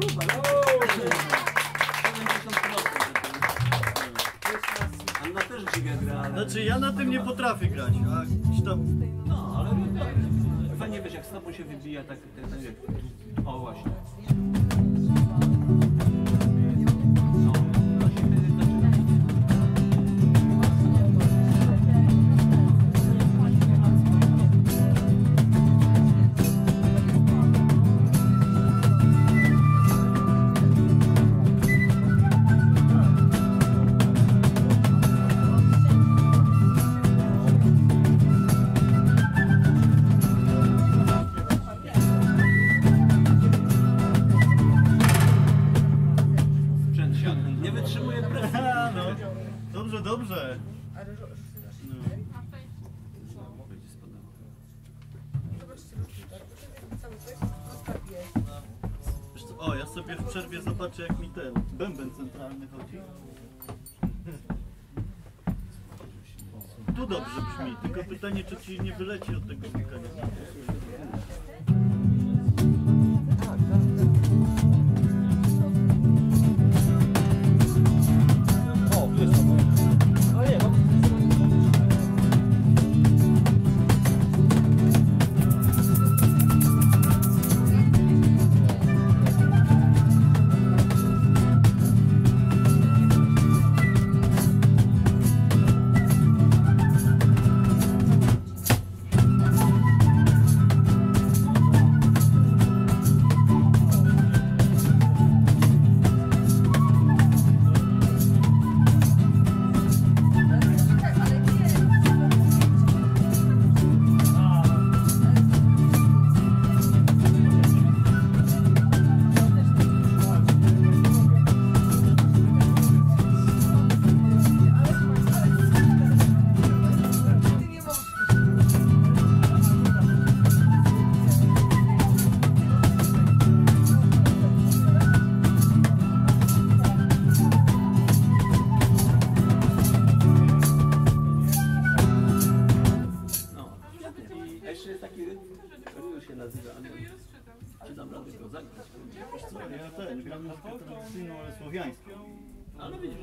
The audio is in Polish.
No Anna też dźwiga gra. Znaczy ja na tym nie potrafię grać, a tam... No, ale fajnie wiesz, jak z tobą się wybija tak ten... O właśnie. Dobrze, dobrze. No. O, ja sobie w przerwie zobaczę jak mi ten bęben centralny chodzi. Tu dobrze brzmi, tylko pytanie czy ci nie wyleci od tego rytm, Ryu się nazywa, ale czy dam radę go zagrać? Ja ten, gram muzykę tradycyjną, ale słowiańską. Ale widzisz,